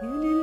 You